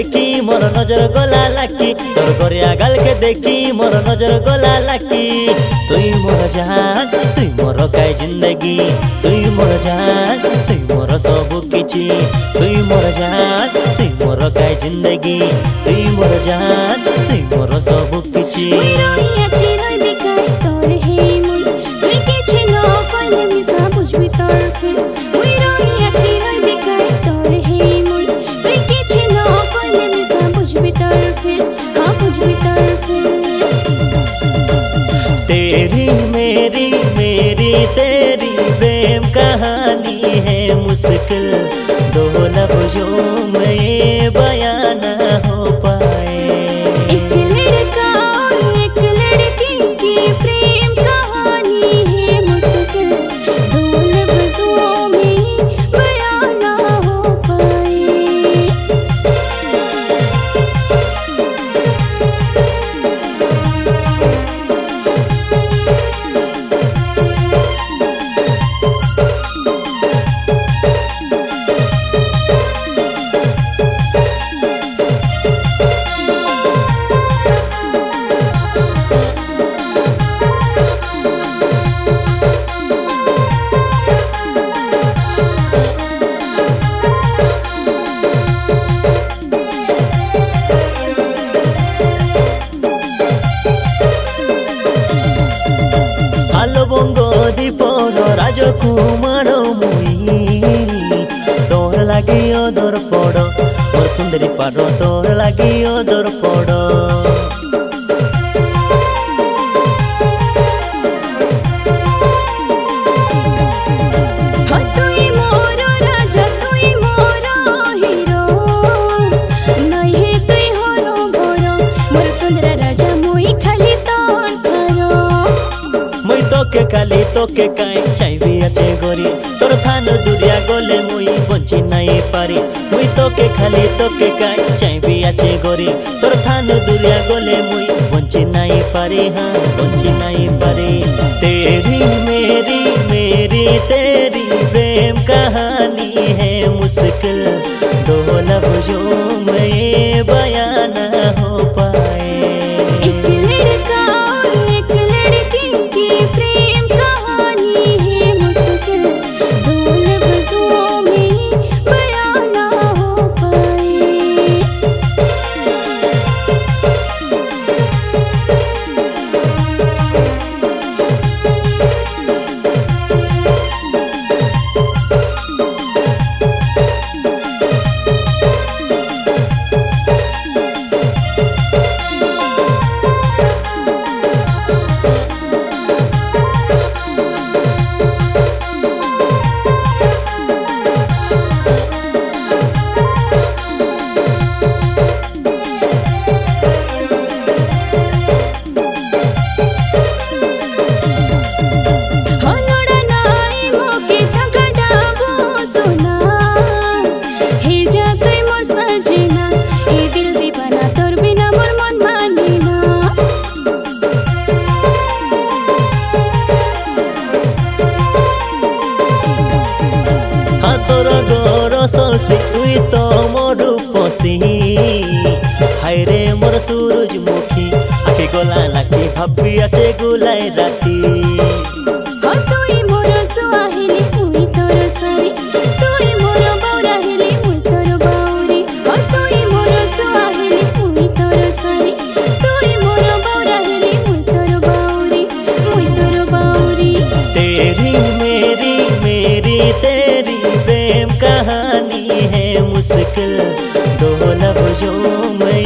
মোর নজর গলা লাকি। তোর গরিয়া গালকে দেখি, মোর নজর গলা লাকি। তুই মোর জান তুই মোর কাই জিন্দগি। তুই মোর জান তুই মোর সবু কিছু তুই মোর জান তুই মোর কাই জিন্দগি। তুই মোর জান তুই মোর সবু কিছু মুই রহিয়াছি मेरी प्रेम कहानी है मुश्किल। दो लफ्जों में बयान সুন্দরী পারো তোর লাগিও দোর পড়ো। তোকে কালি তোকে কাই চাইবি আছে গরিব। তোর থান দুরিয়া গলে মুই বঞ্চি নাই পারি মুই তোকে খালি তোকে কাই চাইবি আছে গরি তোর থান দুরিয়া গলে মুই বঞ্চি নাই পারি হ্যাঁ বঞ্চি নাই পারি তেরি মেরি মেরি তেরি প্রেম कहानी है मुश्किल তুই তো মোর পশি হাইরে মোর সূরজমুখী আখি গলা নাকি ভাবি আছে গুলাই রাতি। दिल दो नबजों में